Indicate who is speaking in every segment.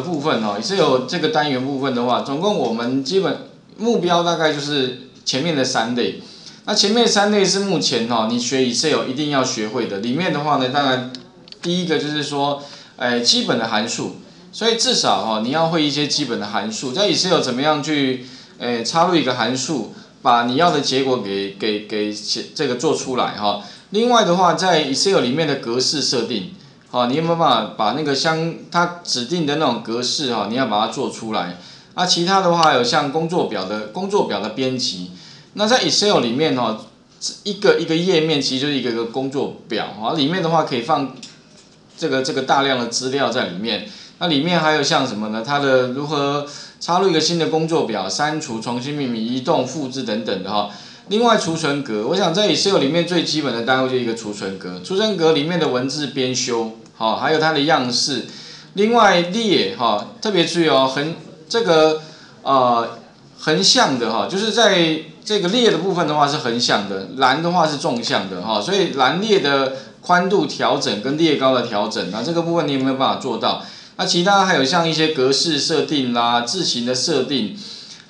Speaker 1: 部分哈，Excel 这个单元部分的话，总共我们基本目标大概就是前面的三类。那前面三类是目前哈，你学 Excel 一定要学会的。里面的话呢，当然第一个就是说，哎，基本的函数。所以至少哈，你要会一些基本的函数。在 Excel 怎么样去，哎，插入一个函数，把你要的结果给给给这个做出来哈。另外的话，在 Excel 里面的格式设定。好，你有没有办法把那个相它指定的那种格式哈，你要把它做出来。那其他的话有像工作表的工作表的编辑，那在 Excel 里面哈，一个一个页面其实就是一个个工作表啊，里面的话可以放这个这个大量的资料在里面。那里面还有像什么呢？它的如何插入一个新的工作表、删除、重新命名、移动、复制等等的哈。另外储存格，我想在 Excel 里面最基本的单位就一个储存格，储存格里面的文字编修。好，还有它的样式。另外列哈，特别注意哦，横这个呃横向的哈，就是在这个列的部分的话是横向的，栏的话是纵向的哈。所以栏列的宽度调整跟列高的调整，那这个部分你有没有办法做到？那其他还有像一些格式设定啦、字形的设定，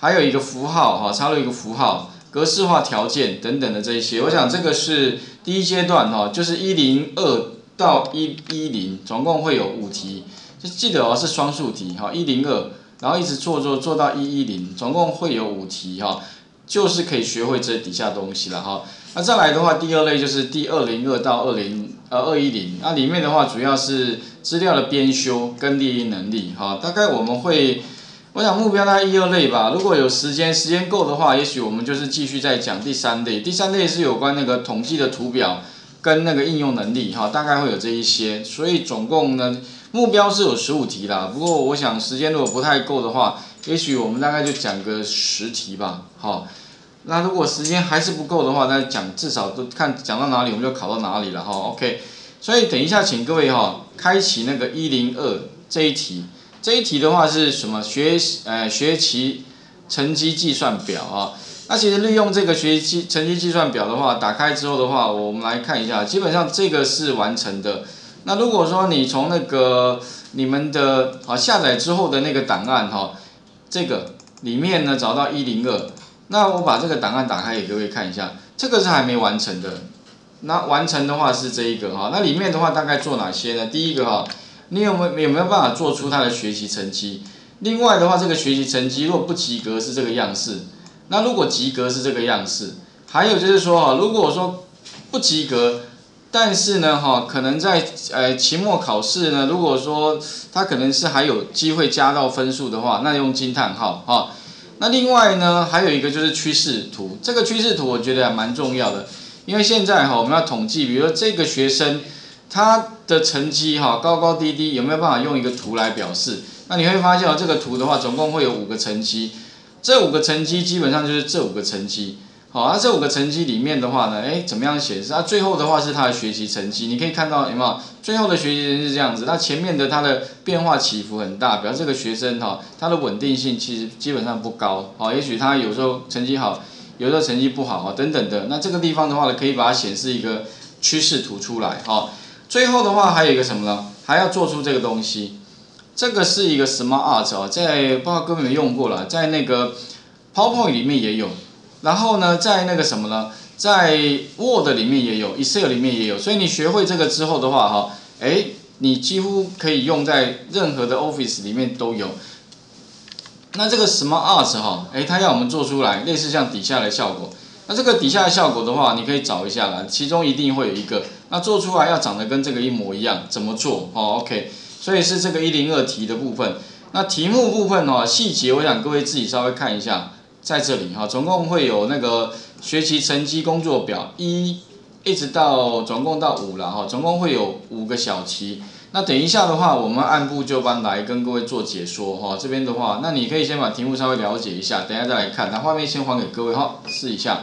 Speaker 1: 还有一个符号哈，插入一个符号、格式化条件等等的这一些，我想这个是第一阶段哈，就是一零二。到一一零，总共会有五题，就记得哦是双数题哈，一零二，然后一直做做做到一一零，总共会有五题哈，就是可以学会这底下东西了哈。那再来的话，第二类就是第二零二到二零呃二一零，那里面的话主要是资料的编修跟列印能力哈。大概我们会，我想目标大概一二类吧。如果有时间时间够的话，也许我们就是继续再讲第三类。第三类是有关那个统计的图表。跟那个应用能力哈，大概会有这一些，所以总共呢目标是有十五题啦。不过我想时间如果不太够的话，也许我们大概就讲个十题吧。好，那如果时间还是不够的话，那讲至少都看讲到哪里我们就考到哪里了哈。OK，所以等一下请各位哈开启那个一零二这一题，这一题的话是什么学呃学期成绩计算表啊？那其实利用这个学习成绩计算表的话，打开之后的话，我们来看一下，基本上这个是完成的。那如果说你从那个你们的啊下载之后的那个档案哈，这个里面呢找到一零二，那我把这个档案打开给各位看一下，这个是还没完成的。那完成的话是这一个哈，那里面的话大概做哪些呢？第一个哈，你有没有有没有办法做出他的学习成绩？另外的话，这个学习成绩如果不及格是这个样式。那如果及格是这个样式，还有就是说哈，如果说不及格，但是呢哈，可能在呃期末考试呢，如果说他可能是还有机会加到分数的话，那用惊叹号哈。那另外呢，还有一个就是趋势图，这个趋势图我觉得还蛮重要的，因为现在哈我们要统计，比如说这个学生他的成绩哈高高低低，有没有办法用一个图来表示？那你会发现哦，这个图的话总共会有五个成绩。这五个成绩基本上就是这五个成绩，好，那这五个成绩里面的话呢，哎，怎么样显示？那最后的话是他的学习成绩，你可以看到有没有？最后的学习成绩是这样子，那前面的它的变化起伏很大，表示这个学生哈，他的稳定性其实基本上不高，好，也许他有时候成绩好，有时候成绩不好啊，等等的。那这个地方的话呢，可以把它显示一个趋势图出来，哈。最后的话还有一个什么呢？还要做出这个东西。这个是一个 Smart Art 哦，在不知道各位有没有用过了，在那个 PowerPoint 里面也有，然后呢，在那个什么呢，在 Word 里面也有，Excel 里面也有，所以你学会这个之后的话，哈，哎，你几乎可以用在任何的 Office 里面都有。那这个 Smart Art 哈，哎，它要我们做出来类似像底下的效果，那这个底下的效果的话，你可以找一下啦，其中一定会有一个，那做出来要长得跟这个一模一样，怎么做？哦，OK。所以是这个一零二题的部分，那题目部分哦，细节我想各位自己稍微看一下，在这里哈，总共会有那个学习成绩工作表一，一直到总共到五了哈，总共会有五个小题。那等一下的话，我们按部就班来跟各位做解说哈。这边的话，那你可以先把题目稍微了解一下，等下再来看。那画面先还给各位哈，试一下，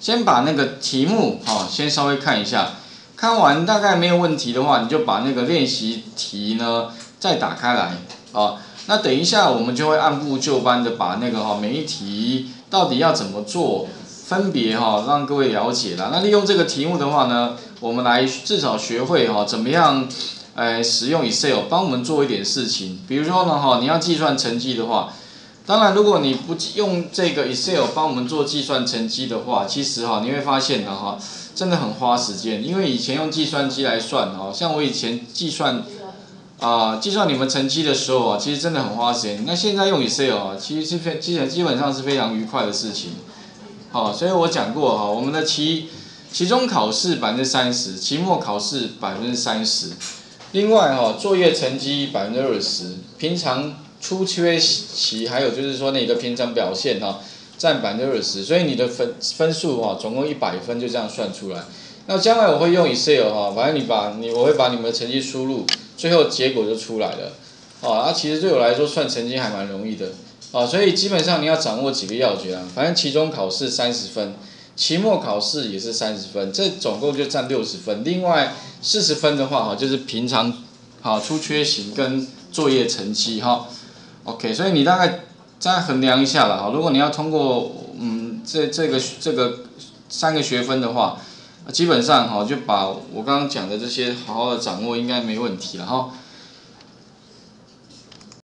Speaker 1: 先把那个题目哈，先稍微看一下。看完大概没有问题的话，你就把那个练习题呢再打开来啊。那等一下我们就会按部就班的把那个哈每一题到底要怎么做，分别哈让各位了解了。那利用这个题目的话呢，我们来至少学会哈怎么样，呃，使用 Excel 帮我们做一点事情。比如说呢，哈，你要计算成绩的话，当然如果你不用这个 Excel 帮我们做计算成绩的话，其实哈，你会发现呢，哈，真的很花时间。因为以前用计算机来算，哦，像我以前计算啊，计算你们成绩的时候啊，其实真的很花时间。那现在用 Excel 啊，其实是非基本基本上是非常愉快的事情。好，所以我讲过哈，我们的期期中考试百分之三十，期末考试百分之三十，另外哈，作业成绩百分之二十，平常出缺期还有就是说那个平常表现哈，占百分之二十，所以你的分分数哈，总共一百分就这样算出来。那将来我会用 Excel 哈，反正你把你我会把你们的成绩输入，最后结果就出来了。哦，那其实对我来说算成绩还蛮容易的。啊，所以基本上你要掌握几个要诀啊，反正期中考试三十分，期末考试也是三十分，这总共就占六十分。另外四十分的话，哈，就是平常好出缺勤跟作业成绩哈。OK，所以你大概再衡量一下了哈。如果你要通过嗯这这个这个三个学分的话，基本上哈就把我刚刚讲的这些好好的掌握，应该没问题了哈。